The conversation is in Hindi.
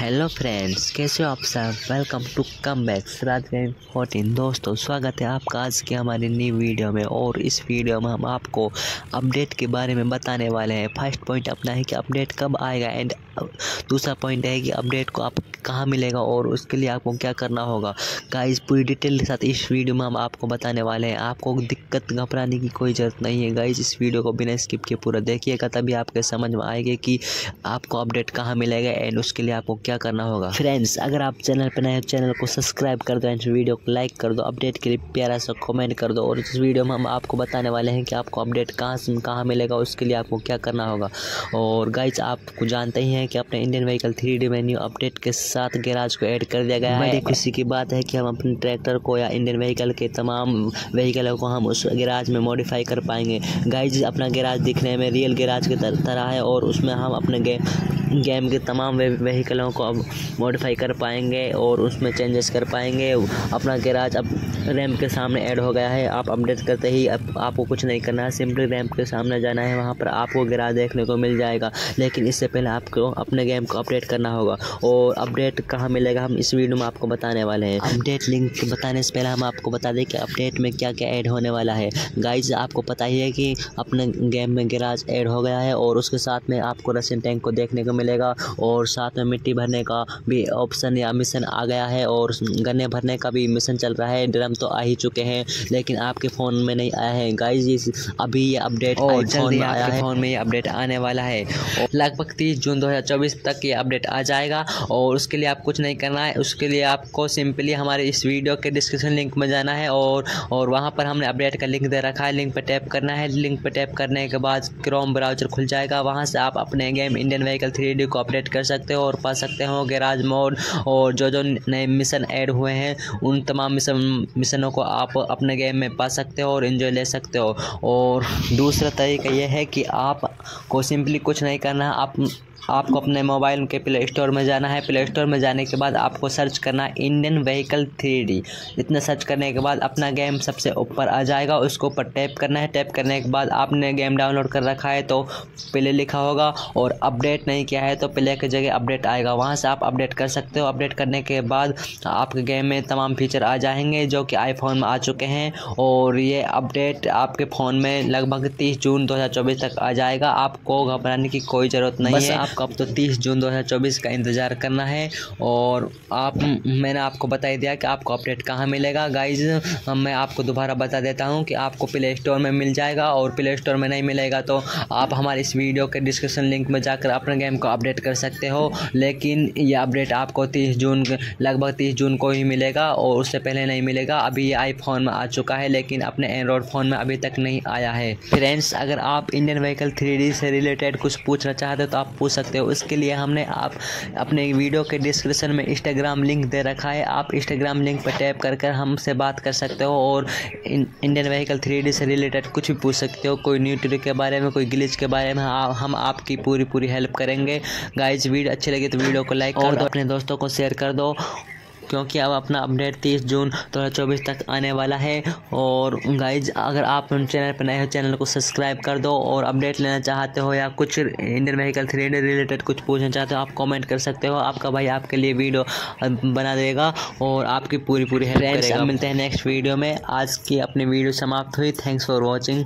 हेलो फ्रेंड्स कैसे हो आप सब? वेलकम टू कम बैक सराज गेम फोर्टीन दोस्तों, स्वागत है आपका आज की हमारी न्यू वीडियो में और इस वीडियो में हम आपको अपडेट के बारे में बताने वाले हैं। फ़र्स्ट पॉइंट अपना है कि अपडेट कब आएगा एंड दूसरा पॉइंट है कि अपडेट को आप कहाँ मिलेगा और उसके लिए आपको क्या करना होगा। गाइस पूरी डिटेल के साथ इस वीडियो में हम आपको बताने वाले हैं। आपको दिक्कत घबराने की कोई ज़रूरत नहीं है। गाइस इस वीडियो को बिना स्किप के पूरा देखिएगा, तभी आपके समझ में आएगा कि आपको अपडेट कहाँ मिलेगा एंड उसके लिए आपको क्या करना होगा। फ्रेंड्स अगर आप चैनल पर नए चैनल को सब्सक्राइब कर दो एंड वीडियो को लाइक कर दो। अपडेट के लिए प्यारा सा कमेंट कर दो। और इस वीडियो में हम आपको बताने वाले हैं कि आपको अपडेट कहाँ से, कहाँ मिलेगा, उसके लिए आपको क्या करना होगा। और गाइज़ आपको जानते ही हैं कि अपने Indian vehicle three D menu update के साथ गैराज को ऐड कर दिया गया है। बड़ी खुशी की बात है कि हम अपने ट्रैक्टर को या इंडियन व्हीकल के तमाम व्हीकलों को हम उस गैराज में मॉडिफाई कर पाएँगे। गाइज़ अपना गैराज दिखने में रियल गैराज की तरह है और उसमें हम अपने गेम के तमाम वहीकलों को अब मॉडिफाई कर पाएँगे और उसमें चेंजेस कर पाएँगे। अपना गैराज अब रैम के सामने ऐड हो गया है। आप अपडेट करते ही अब आपको कुछ नहीं करना है। सिंपली रैम के सामने जाना है। वहाँ पर आपको गैराज देखने को मिल जाएगा। लेकिन इससे पहले आपको अपने गेम को अपडेट करना होगा। और अपडेट कहाँ मिलेगा हम इस वीडियो में आपको बताने वाले हैं। अपडेट लिंक बताने से पहले हम आपको बता दें कि अपडेट में क्या क्या ऐड होने वाला है। गाइज़ आपको पता ही है कि अपने गेम में गैराज ऐड हो गया है और उसके साथ में आपको रशियन टैंक को देखने को मिलेगा और साथ में मिट्टी भरने का भी ऑप्शन या मिशन आ गया है और गन्ने भरने का भी मिशन चल रहा है। ड्रम तो आ ही चुके हैं लेकिन आपके फ़ोन में नहीं आया है। गाइज़ अभी ये अपडेट फ़ोन में आया है। फ़ोन में ये अपडेट आने वाला है। लगभग तीस जून 2024 तक ये अपडेट आ जाएगा और उसके लिए आप कुछ नहीं करना है। उसके लिए आपको सिंपली हमारे इस वीडियो के डिस्क्रिप्शन लिंक में जाना है और और वहाँ पर हमने अपडेट का लिंक दे रखा है। लिंक पर टैप करना है। लिंक पर टैप करने के बाद क्रोम ब्राउज़र खुल जाएगा। वहाँ से आप अपने गेम इंडियन व्हीकल थ्री को अपडेट कर सकते हो और पा सकते हो। गैराज मोड और जो जो नए मिशन ऐड हुए हैं, उन तमाम मिशन, मिशनों को आप अपने गेम में पा सकते हो और इन्जॉय ले सकते हो। और दूसरा तरीका यह है कि आप को सिंपली कुछ नहीं करना आप आपको अपने मोबाइल के प्ले स्टोर में जाना है। प्ले स्टोर में जाने के बाद आपको सर्च करना है इंडियन व्हीकल थ्री डी। इतना सर्च करने के बाद अपना गेम सबसे ऊपर आ जाएगा उसको ऊपर टैप करना है। टैप करने के बाद आपने गेम डाउनलोड कर रखा है तो प्ले लिखा होगा और अपडेट नहीं किया है तो प्ले की जगह अपडेट आएगा। वहाँ से आप अपडेट कर सकते हो। अपडेट करने के बाद आपके गेम में तमाम फीचर आ जाएँगे जो कि आईफोन में आ चुके हैं और ये अपडेट आपके फ़ोन में लगभग तीस जून दो हज़ार चौबीस तक आ जाएगा। आपको घबराने की कोई ज़रूरत नहीं है। आपको अब तो 30 जून 2024 का इंतज़ार करना है और आप, मैंने आपको बता दिया कि आपको अपडेट कहाँ मिलेगा। गाइज़ मैं आपको दोबारा बता देता हूँ कि आपको प्ले स्टोर में मिल जाएगा और प्ले स्टोर में नहीं मिलेगा तो आप हमारे इस वीडियो के डिस्क्रिप्शन लिंक में जाकर अपने गेम को अपडेट कर सकते हो। लेकिन ये अपडेट आपको तीस जून, लगभग तीस जून को ही मिलेगा और उससे पहले नहीं मिलेगा। अभी ये आईफोन में आ चुका है, लेकिन अपने एंड्रॉयड फ़ोन में अभी तक नहीं आया है। फ्रेंड्स अगर आप इंडियन व्हीकल थ्री से रिलेटेड कुछ पूछना चाहते हो तो आप पूछ सकते हो। उसके लिए हमने आप अपने वीडियो के डिस्क्रिप्शन में इंस्टाग्राम लिंक दे रखा है। आप इंस्टाग्राम लिंक पर टैप कर कर हमसे बात कर सकते हो और इंडियन व्हीकल थ्री से रिलेटेड कुछ भी पूछ सकते हो। कोई न्यू ट्रिक के बारे में कोई ग्लिच के बारे में आ, हम आपकी पूरी पूरी हेल्प करेंगे। गाइज़ वीडियो अच्छी लगी तो वीडियो को लाइक कर दो अपने दोस्तों को शेयर कर दो क्योंकि अब अपना अपडेट तीस जून दो हज़ार चौबीस तक आने वाला है। और गाइज़ अगर आप चैनल पर नए हो चैनल को सब्सक्राइब कर दो और अपडेट लेना चाहते हो या कुछ इंडियन व्हीकल थ्री रिलेटेड कुछ पूछना चाहते हो आप कमेंट कर सकते हो। आपका भाई आपके लिए वीडियो बना देगा और आपकी पूरी पूरी हेल्प मिलते हैं नेक्स्ट वीडियो में। आज की अपनी वीडियो समाप्त हुई। Thanks for watching